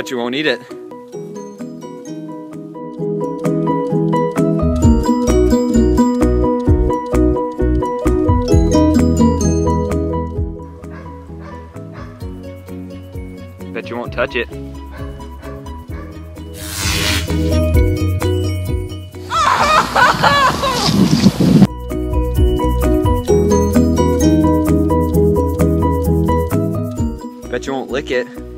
Bet you won't eat it. Bet you won't touch it. Bet you won't lick it.